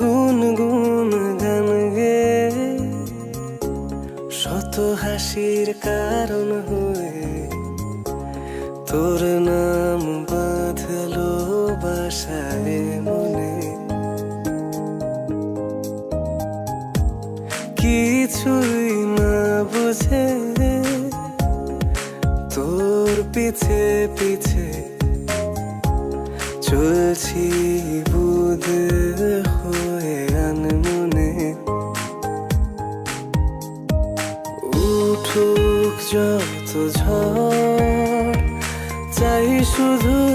গুন গুন গান গে। শত হাসির কারণ হয়ে তোর নাম বাঁধলো বাসায় মনে। কিছুই তোর পিছে পিছে চলছি বুধ হয়ে আনমনে উঠুক যত ঝড় চাই শুধু